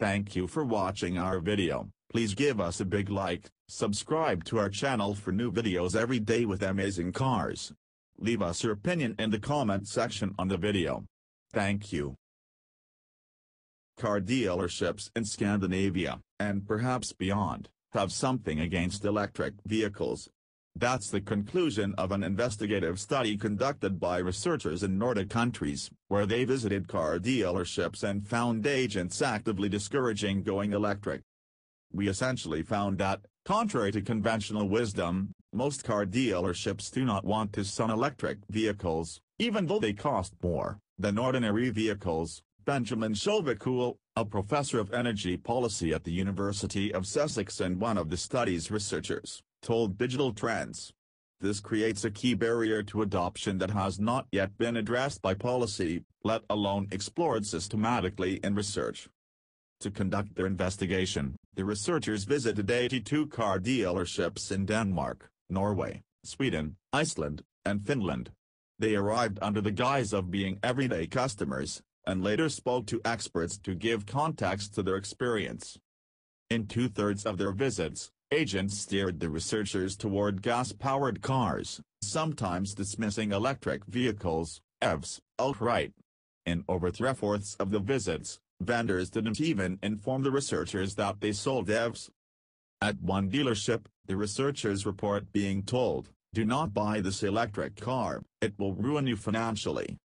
Thank you for watching our video, please give us a big like, subscribe to our channel for new videos every day with amazing cars. Leave us your opinion in the comment section on the video. Thank you. Car dealerships in Scandinavia, and perhaps beyond, have something against electric vehicles. That's the conclusion of an investigative study conducted by researchers in Nordic countries, where they visited car dealerships and found agents actively discouraging going electric. We essentially found that, contrary to conventional wisdom, most car dealerships do not want to sell electric vehicles, even though they cost more than ordinary vehicles, Benjamin Sovacool, a professor of energy policy at the University of Sussex and one of the study's researchers, told Digital Trends. This creates a key barrier to adoption that has not yet been addressed by policy, let alone explored systematically in research. To conduct their investigation, the researchers visited 82 car dealerships in Denmark, Norway, Sweden, Iceland, and Finland. They arrived under the guise of being everyday customers, and later spoke to experts to give context to their experience. In two-thirds of their visits, agents steered the researchers toward gas-powered cars, sometimes dismissing electric vehicles, EVs, outright. In over three-fourths of the visits, vendors didn't even inform the researchers that they sold EVs. At one dealership, the researchers report being told, do not buy this electric car, it will ruin you financially.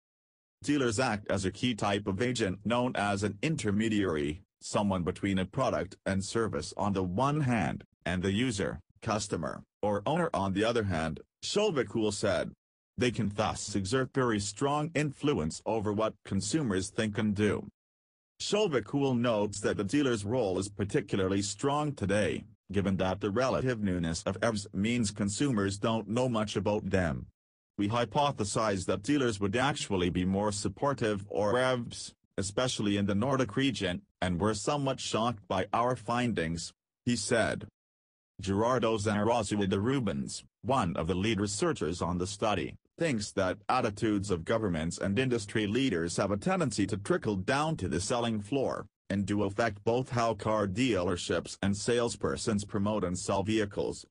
Dealers act as a key type of agent known as an intermediary, someone between a product and service on the one hand, and the user, customer, or owner on the other hand, Sovacool said. They can thus exert very strong influence over what consumers think and do. Sovacool notes that the dealer's role is particularly strong today, given that the relative newness of EVs means consumers don't know much about them. We hypothesize that dealers would actually be more supportive or EVs, especially in the Nordic region, and were somewhat shocked by our findings, he said. Gerardo Zarazua de Rubens, one of the lead researchers on the study, thinks that attitudes of governments and industry leaders have a tendency to trickle down to the selling floor, and do affect both how car dealerships and salespersons promote and sell vehicles.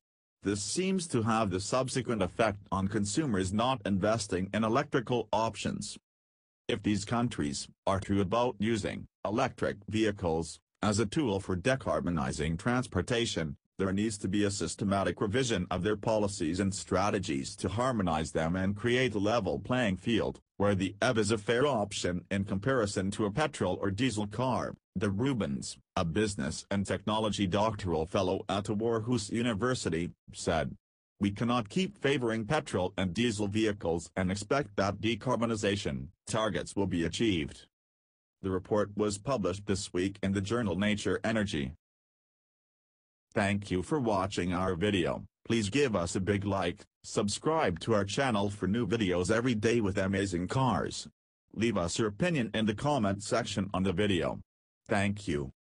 This seems to have the subsequent effect on consumers not investing in electrical options. If these countries are true about using electric vehicles as a tool for decarbonizing transportation, there needs to be a systematic revision of their policies and strategies to harmonize them and create a level playing field, where the EV is a fair option in comparison to a petrol or diesel car, de Rubens, a business and technology doctoral fellow at Aarhus University, said. We cannot keep favoring petrol and diesel vehicles and expect that decarbonization targets will be achieved. The report was published this week in the journal Nature Energy. Thank you for watching our video, please give us a big like, subscribe to our channel for new videos every day with amazing cars. Leave us your opinion in the comment section on the video. Thank you.